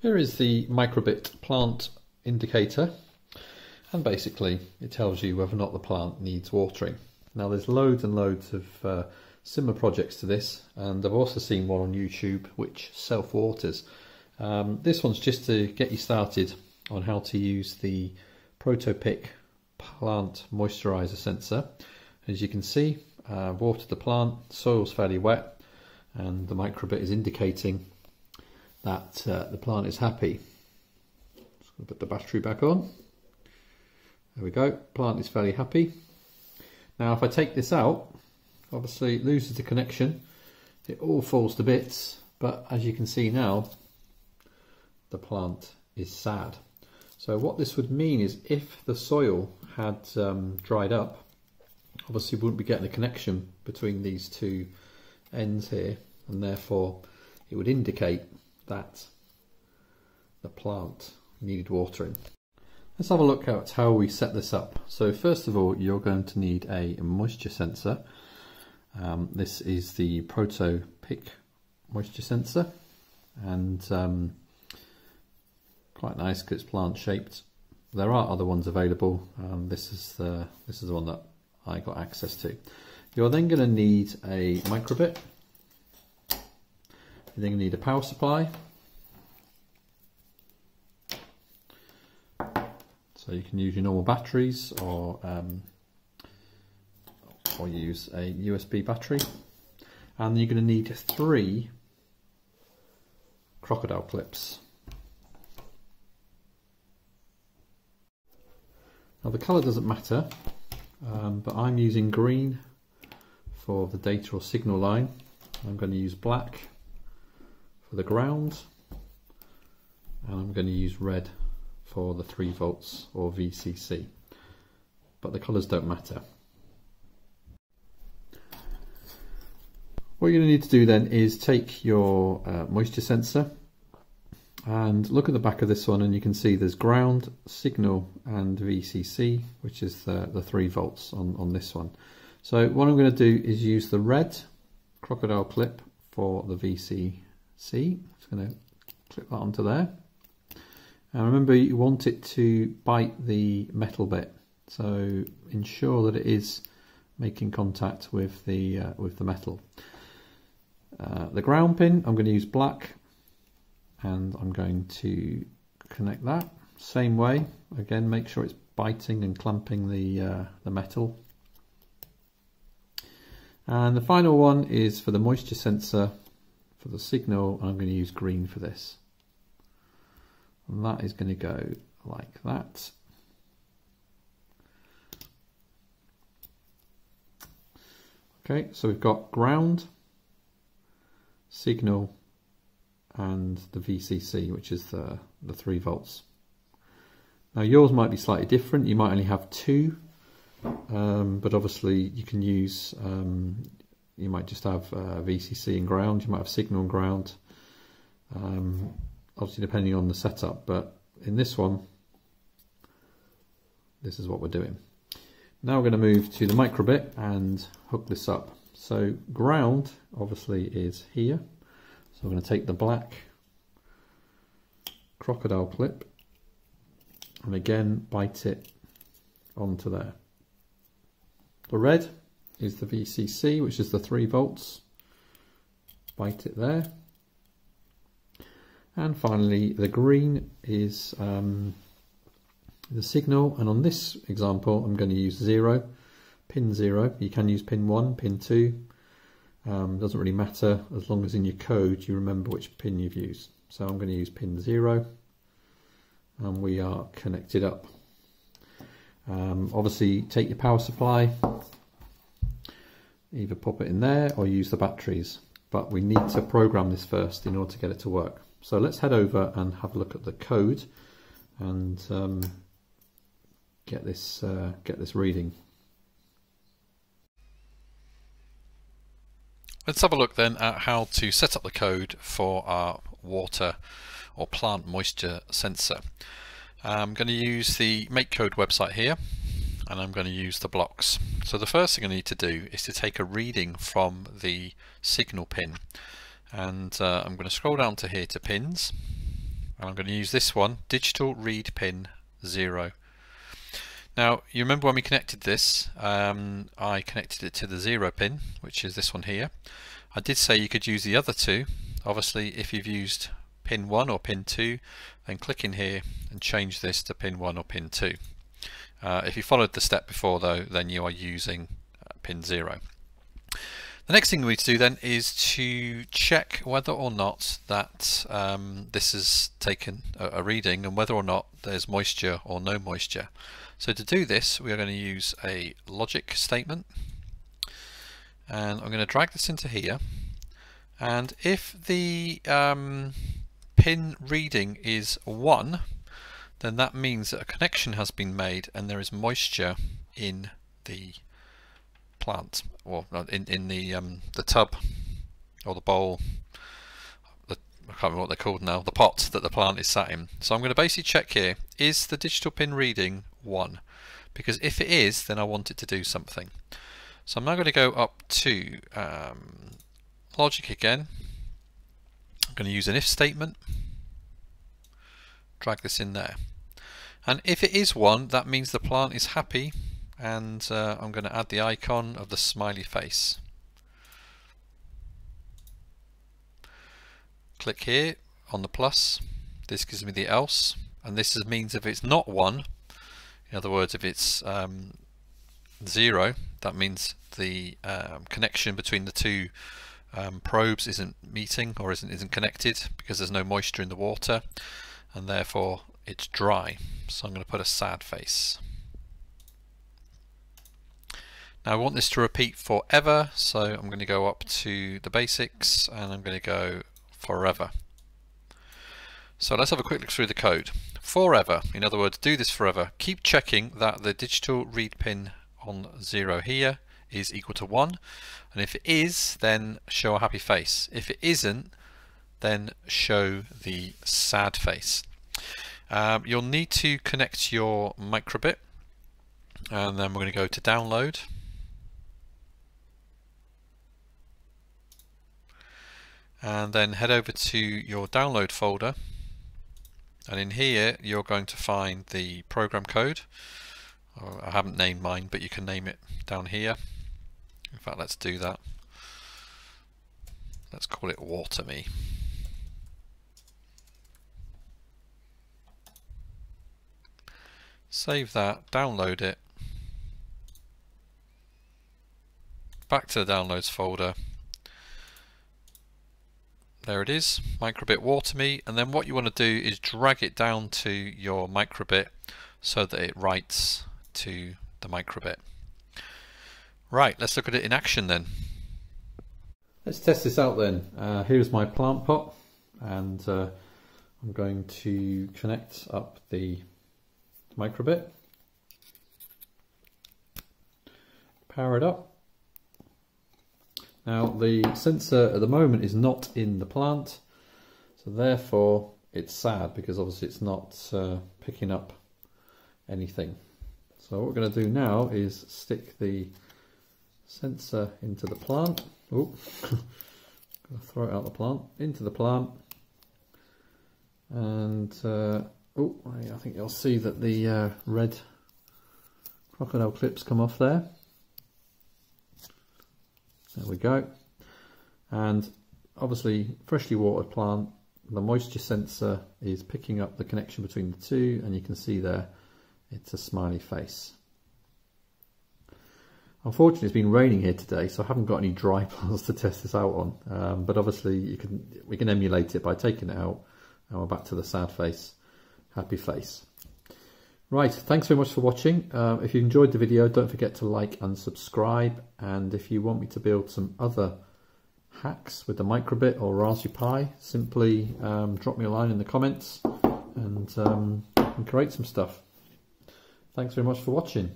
Here is the microbit plant indicator and basically it tells you whether or not the plant needs watering. Now there's loads and loads of uh, similar projects to this and I've also seen one on YouTube which self-waters. Um, this one's just to get you started on how to use the Proto-Pic plant moisturizer sensor. As you can see, uh, watered the plant, soil's fairly wet and the microbit is indicating that uh, the plant is happy. Just going to put the battery back on. There we go, plant is fairly happy. Now if I take this out, obviously it loses the connection, it all falls to bits, but as you can see now, the plant is sad. So what this would mean is if the soil had um, dried up, obviously wouldn't be getting a connection between these two ends here, and therefore it would indicate that the plant needed watering. Let's have a look at how we set this up. So first of all, you're going to need a moisture sensor. Um, this is the Proto Pick moisture sensor and um, quite nice because it's plant shaped. There are other ones available. Um, this is the this is the one that I got access to. You're then going to need a microbit you're then going to need a power supply. So you can use your normal batteries or um, or use a USB battery. And you're going to need three crocodile clips. Now the colour doesn't matter, um, but I'm using green for the data or signal line. I'm going to use black for the ground and I'm going to use red for the 3 volts or VCC but the colours don't matter. What you're going to need to do then is take your uh, moisture sensor and look at the back of this one and you can see there's ground, signal and VCC which is the, the 3 volts on, on this one. So what I'm going to do is use the red crocodile clip for the VC See, just going to clip that onto there. And remember you want it to bite the metal bit. So ensure that it is making contact with the uh, with the metal. Uh, the ground pin, I'm going to use black and I'm going to connect that. Same way, again make sure it's biting and clamping the, uh, the metal. And the final one is for the moisture sensor for the signal I'm going to use green for this. And that is going to go like that. Okay so we've got ground signal and the VCC which is the the 3 volts. Now yours might be slightly different. You might only have two um, but obviously you can use um, you might just have uh, VCC and ground, you might have signal and ground, um, obviously depending on the setup, but in this one, this is what we're doing. Now we're going to move to the microbit and hook this up. So ground obviously is here, so I'm going to take the black crocodile clip and again bite it onto there. The red is the VCC, which is the 3 volts. Bite it there. And finally, the green is um, the signal. And on this example, I'm going to use 0, pin 0. You can use pin 1, pin 2. Um, doesn't really matter as long as in your code you remember which pin you've used. So I'm going to use pin 0 and we are connected up. Um, obviously take your power supply either pop it in there or use the batteries. But we need to program this first in order to get it to work. So let's head over and have a look at the code and um, get this uh, get this reading. Let's have a look then at how to set up the code for our water or plant moisture sensor. I'm going to use the MakeCode website here and I'm going to use the blocks. So the first thing I need to do is to take a reading from the signal pin and uh, I'm going to scroll down to here to pins and I'm going to use this one, digital read pin 0. Now you remember when we connected this, um, I connected it to the 0 pin, which is this one here. I did say you could use the other two. Obviously if you've used pin 1 or pin 2, then click in here and change this to pin 1 or pin 2. Uh, if you followed the step before though, then you are using uh, pin 0. The next thing we need to do then is to check whether or not that um, this has taken a, a, reading and whether or not there's moisture or no moisture. So to do this we are going to use a logic statement and I'm going to drag this into here and if the um, pin reading is 1 then that means that a connection has been made and there is moisture in the plant, or in in the um, the tub or the bowl. The, I can't remember what they're called now. The pot that the plant is sat in. So I'm going to basically check here: is the digital pin reading one? Because if it is, then I want it to do something. So I'm now going to go up to um, logic again. I'm going to use an if statement. Drag this in there. And if it is one, that means the plant is happy and uh, I'm going to add the icon of the smiley face. Click here on the plus. This gives me the else, and this means if it's not one, in other words, if it's um, zero, that means the um, connection between the two um, probes isn't meeting or isn't isn't connected because there's no moisture in the water, and therefore it's dry. So I'm going to put a sad face. Now I want this to repeat forever, so I'm going to go up to the basics and I'm going to go forever. So let's have a quick look through the code. Forever, in other words, do this forever. Keep checking that the digital read pin on 0 here is equal to 1 and if it is then show a happy face. If it isn't then show the sad face. Um, you'll need to connect your microbit and then we're going to go to download. And then head over to your download folder. And in here you're going to find the program code. Oh, I haven't named mine but you can name it down here. In fact let's do that. Let's call it water save that download it back to the downloads folder there it is, microbit water and then what you want to do is drag it down to your microbit so that it writes to the microbit. Right, let's look at it in action then. Let's test this out then. Uh, here's my plant pot and uh, I'm going to connect up the microbit, power it up now the sensor at the moment is not in the plant, so therefore it's sad because obviously it's not uh, picking up anything. So what we're going to do now is stick the sensor into the plant. Oh, throw it out the plant into the plant, and uh, oh, I think you'll see that the uh, red crocodile clips come off there. There we go. And obviously, freshly watered plant, the moisture sensor is picking up the connection between the two, and you can see there it's a smiley face. Unfortunately, it's been raining here today, so I haven't got any dry plants to test this out on. Um, but obviously, you can we can emulate it by taking it out, and we're back to the sad face, happy face. Right, thanks very much for watching. Uh, if you enjoyed the video, don't forget to like and subscribe. And if you want me to build some other hacks with the Microbit or Raspberry Pi, simply um, drop me a line in the comments and, um, and create some stuff. Thanks very much for watching.